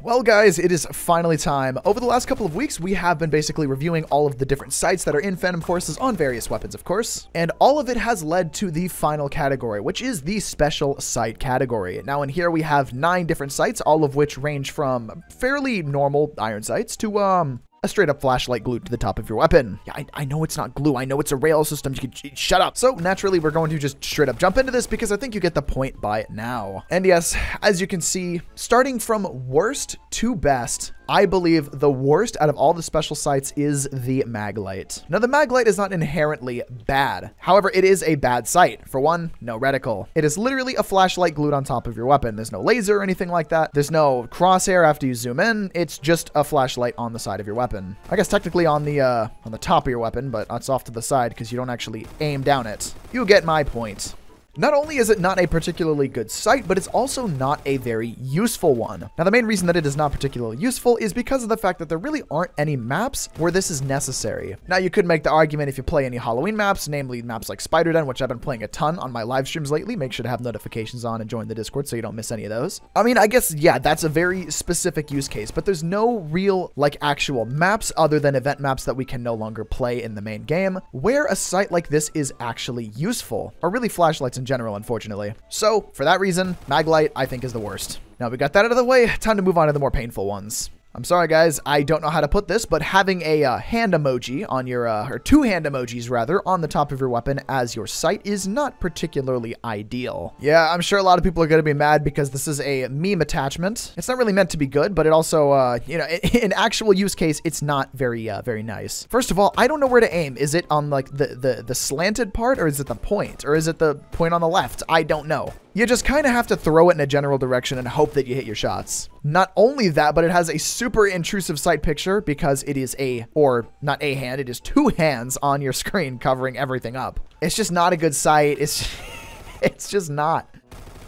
Well, guys, it is finally time. Over the last couple of weeks, we have been basically reviewing all of the different sights that are in Phantom Forces on various weapons, of course. And all of it has led to the final category, which is the special sight category. Now, in here, we have nine different sights, all of which range from fairly normal iron sights to, um, straight up flashlight glued to the top of your weapon. Yeah, I, I know it's not glue. I know it's a rail system. You can shut up. So naturally, we're going to just straight up jump into this because I think you get the point by now. And yes, as you can see, starting from worst to best, I believe the worst out of all the special sights is the Maglite. Now, the Maglite is not inherently bad. However, it is a bad sight. For one, no reticle. It is literally a flashlight glued on top of your weapon. There's no laser or anything like that. There's no crosshair after you zoom in. It's just a flashlight on the side of your weapon. I guess technically on the uh, on the top of your weapon, but it's off to the side because you don't actually aim down it. You get my point. Not only is it not a particularly good sight, but it's also not a very useful one. Now, the main reason that it is not particularly useful is because of the fact that there really aren't any maps where this is necessary. Now, you could make the argument if you play any Halloween maps, namely maps like Spider Den, which I've been playing a ton on my live streams lately. Make sure to have notifications on and join the Discord so you don't miss any of those. I mean, I guess, yeah, that's a very specific use case, but there's no real, like, actual maps other than event maps that we can no longer play in the main game where a sight like this is actually useful, or really flashlights in general, unfortunately. So, for that reason, Maglite, I think, is the worst. Now we got that out of the way, time to move on to the more painful ones. I'm sorry, guys. I don't know how to put this, but having a uh, hand emoji on your, uh, or two hand emojis rather, on the top of your weapon as your sight is not particularly ideal. Yeah, I'm sure a lot of people are going to be mad because this is a meme attachment. It's not really meant to be good, but it also, uh, you know, in actual use case, it's not very, uh, very nice. First of all, I don't know where to aim. Is it on like the, the, the slanted part or is it the point or is it the point on the left? I don't know. You just kind of have to throw it in a general direction and hope that you hit your shots. Not only that, but it has a super intrusive sight picture because it is a, or not a hand, it is two hands on your screen covering everything up. It's just not a good sight. It's, it's just not.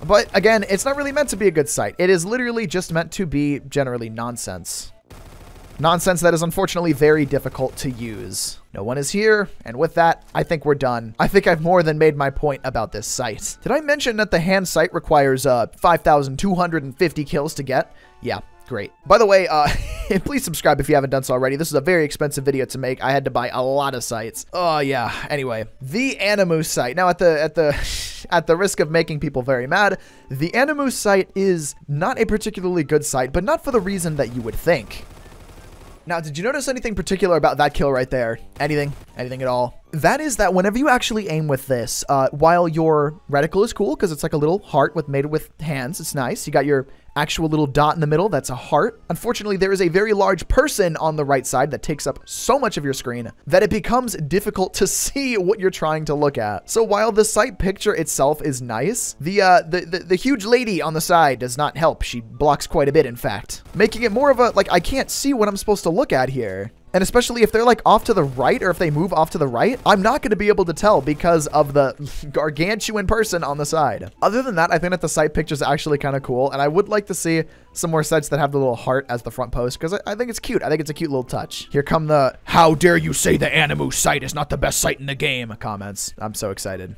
But again, it's not really meant to be a good sight. It is literally just meant to be generally nonsense. Nonsense that is unfortunately very difficult to use. No one is here, and with that, I think we're done. I think I've more than made my point about this sight. Did I mention that the hand sight requires uh, 5,250 kills to get? Yeah, great. By the way, uh, please subscribe if you haven't done so already. This is a very expensive video to make. I had to buy a lot of sights. Oh yeah. Anyway, the Animus sight. Now at the at the at the risk of making people very mad, the Animus sight is not a particularly good sight, but not for the reason that you would think. Now, did you notice anything particular about that kill right there? Anything? Anything at all? That is that whenever you actually aim with this, uh, while your reticle is cool because it's like a little heart with made with hands, it's nice. You got your actual little dot in the middle, that's a heart. Unfortunately, there is a very large person on the right side that takes up so much of your screen that it becomes difficult to see what you're trying to look at. So while the sight picture itself is nice, the, uh, the, the, the huge lady on the side does not help. She blocks quite a bit, in fact, making it more of a, like, I can't see what I'm supposed to look at here. And especially if they're like off to the right or if they move off to the right, I'm not going to be able to tell because of the gargantuan person on the side. Other than that, I think that the sight picture is actually kind of cool. And I would like to see some more sights that have the little heart as the front post because I, I, think it's cute. I think it's a cute little touch. Here come the, how dare you say the Animus sight is not the best sight in the game comments. I'm so excited.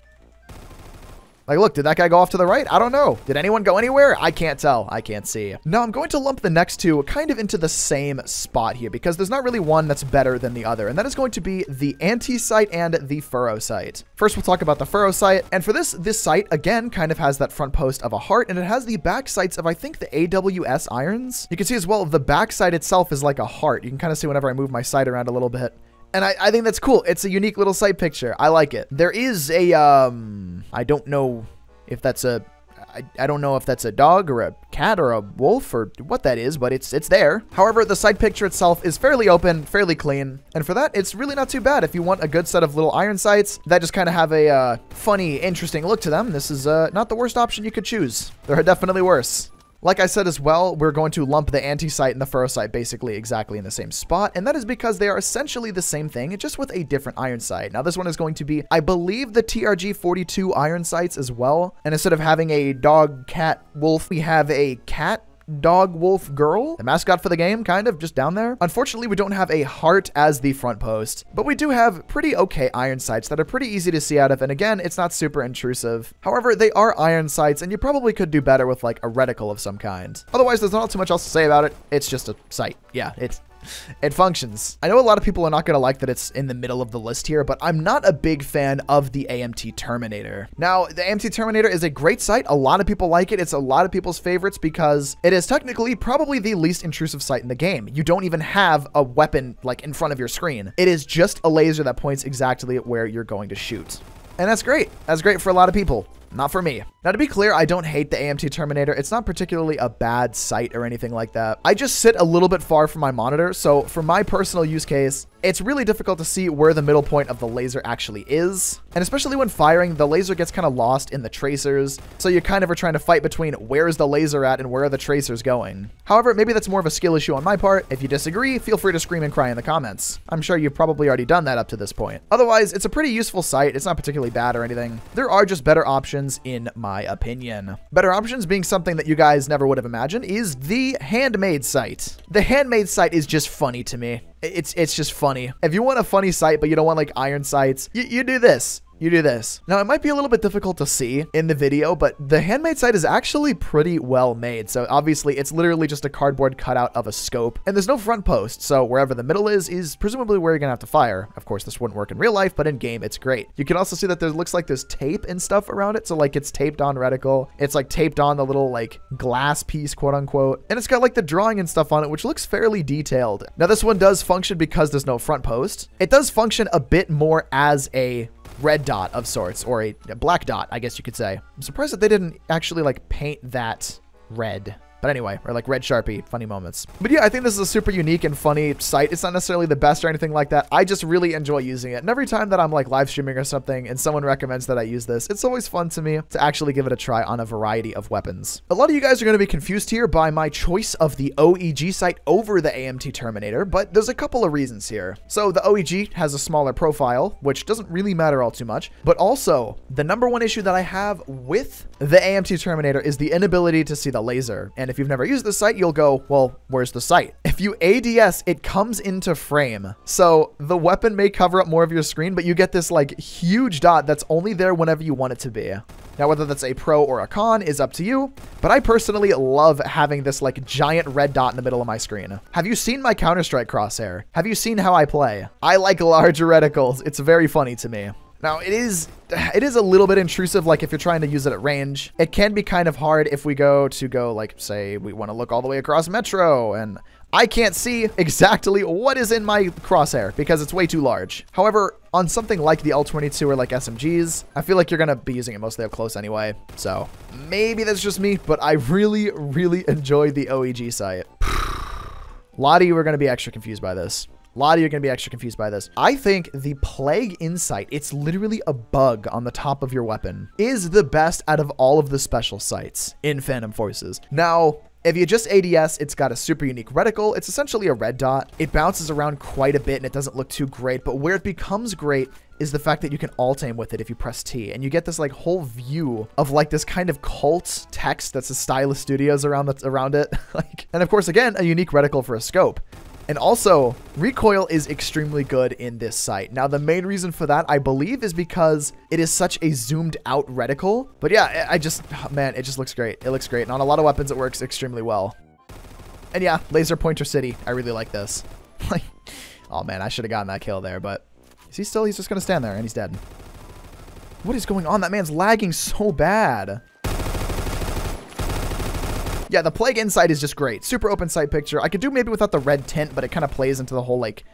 Like, look, did that guy go off to the right? I don't know. Did anyone go anywhere? I can't tell. I can't see. Now, I'm going to lump the next two kind of into the same spot here because there's not really one that's better than the other, and that is going to be the anti-sight and the furrow sight. First, we'll talk about the furrow sight, and for this, this sight, again, kind of has that front post of a heart, and it has the back sights of, I think, the AWS irons. You can see as well, the back sight itself is like a heart. You can kind of see whenever I move my sight around a little bit. And I, I think that's cool. It's a unique little sight picture. I like it. There is a, um, I don't know if that's a, I, I don't know if that's a dog or a cat or a wolf or what that is, but it's it's there. However, the side picture itself is fairly open, fairly clean, and for that, it's really not too bad. If you want a good set of little iron sights that just kind of have a uh, funny, interesting look to them, this is uh, not the worst option you could choose. There are definitely worse. Like I said as well, we're going to lump the anti-sight and the sight basically exactly in the same spot, and that is because they are essentially the same thing, just with a different iron sight. Now this one is going to be, I believe, the TRG-42 iron sights as well, and instead of having a dog, cat, wolf, we have a cat, dog wolf girl, the mascot for the game, kind of just down there. Unfortunately, we don't have a heart as the front post, but we do have pretty okay iron sights that are pretty easy to see out of. And again, it's not super intrusive. However, they are iron sights and you probably could do better with like a reticle of some kind. Otherwise, there's not too much else to say about it. It's just a sight. Yeah, it's it functions. I know a lot of people are not going to like that it's in the middle of the list here, but I'm not a big fan of the AMT Terminator. Now, the AMT Terminator is a great sight. A lot of people like it. It's a lot of people's favorites because it is technically probably the least intrusive sight in the game. You don't even have a weapon like in front of your screen. It is just a laser that points exactly at where you're going to shoot. And that's great. That's great for a lot of people. Not for me. Now, to be clear, I don't hate the AMT Terminator. It's not particularly a bad sight or anything like that. I just sit a little bit far from my monitor, so for my personal use case, it's really difficult to see where the middle point of the laser actually is. And especially when firing, the laser gets kind of lost in the tracers, so you kind of are trying to fight between where's the laser at and where are the tracers going. However, maybe that's more of a skill issue on my part. If you disagree, feel free to scream and cry in the comments. I'm sure you've probably already done that up to this point. Otherwise, it's a pretty useful sight. It's not particularly bad or anything. There are just better options in my opinion. Better options being something that you guys never would have imagined is the handmade sight. The handmade sight is just funny to me. It's it's just funny. If you want a funny sight, but you don't want like iron sights, you, you do this you do this. Now, it might be a little bit difficult to see in the video, but the handmade sight is actually pretty well made. So obviously, it's literally just a cardboard cutout of a scope, and there's no front post. So wherever the middle is, is presumably where you're gonna have to fire. Of course, this wouldn't work in real life, but in game, it's great. You can also see that there looks like there's tape and stuff around it. So like it's taped on reticle. It's like taped on the little like glass piece, quote unquote. And it's got like the drawing and stuff on it, which looks fairly detailed. Now, this one does function because there's no front post. It does function a bit more as a red dot of sorts, or a, a black dot, I guess you could say. I'm surprised that they didn't actually like paint that red. But anyway, or like Red Sharpie, funny moments. But yeah, I think this is a super unique and funny sight. It's not necessarily the best or anything like that. I just really enjoy using it. And every time that I'm like live streaming or something and someone recommends that I use this, it's always fun to me to actually give it a try on a variety of weapons. A lot of you guys are going to be confused here by my choice of the OEG sight over the AMT Terminator, but there's a couple of reasons here. So the OEG has a smaller profile, which doesn't really matter all too much, but also the number one issue that I have with the AMT Terminator is the inability to see the laser. And if you've never used the sight, you'll go, well, where's the sight? If you ADS, it comes into frame. So the weapon may cover up more of your screen, but you get this like huge dot that's only there whenever you want it to be. Now, whether that's a pro or a con is up to you, but I personally love having this like giant red dot in the middle of my screen. Have you seen my Counter-Strike crosshair? Have you seen how I play? I like large reticles. It's very funny to me. Now, it is it is a little bit intrusive, like if you're trying to use it at range. It can be kind of hard if we go to go, like, say, we want to look all the way across Metro, and I can't see exactly what is in my crosshair because it's way too large. However, on something like the L22 or like SMGs, I feel like you're going to be using it mostly up close anyway. So maybe that's just me, but I really, really enjoy the OEG sight. A lot of you are going to be extra confused by this. A lot of you are going to be extra confused by this. I think the Plague Insight, it's literally a bug on the top of your weapon, is the best out of all of the special sights in Phantom Forces. Now, if you just ADS, it's got a super unique reticle. It's essentially a red dot. It bounces around quite a bit and it doesn't look too great, but where it becomes great is the fact that you can alt aim with it if you press T, and you get this like whole view of like this kind of cult text that's a StyLiS Studios around the, around it. like, and of course, again, a unique reticle for a scope. And also, recoil is extremely good in this sight. Now, the main reason for that, I believe, is because it is such a zoomed out reticle. But yeah, I just, man, it just looks great. It looks great. And on a lot of weapons, it works extremely well. And yeah, Laser Pointer City. I really like this. Like, oh man, I should have gotten that kill there, but is he still? He's just going to stand there and he's dead. What is going on? That man's lagging so bad. Yeah, the Plague Insight is just great. Super open sight picture. I could do maybe without the red tint, but it kind of plays into the whole, like,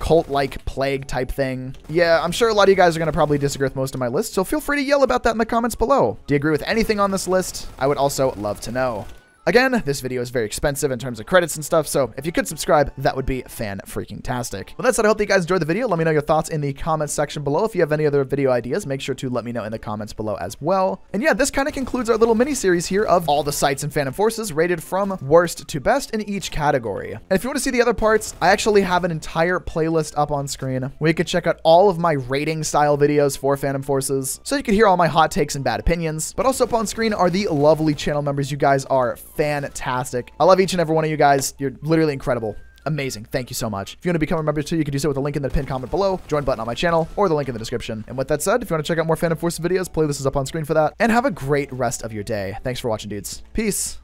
cult-like plague type thing. Yeah, I'm sure a lot of you guys are going to probably disagree with most of my list, so feel free to yell about that in the comments below. Do you agree with anything on this list? I would also love to know. Again, this video is very expensive in terms of credits and stuff, so if you could subscribe, that would be fan-freaking-tastic. With that said, I hope that you guys enjoyed the video. Let me know your thoughts in the comments section below. If you have any other video ideas, make sure to let me know in the comments below as well. And yeah, this kind of concludes our little mini-series here of all the sights in Phantom Forces rated from worst to best in each category. And if you want to see the other parts, I actually have an entire playlist up on screen where you can check out all of my rating style videos for Phantom Forces, so you can hear all my hot takes and bad opinions. But also up on screen are the lovely channel members you guys are fantastic. I love each and every one of you guys. You're literally incredible. Amazing. Thank you so much. If you want to become a member too, you can do so with the link in the pinned comment below, join button on my channel, or the link in the description. And with that said, if you want to check out more Phantom Force videos, playlist is up on screen for that. And have a great rest of your day. Thanks for watching, dudes. Peace.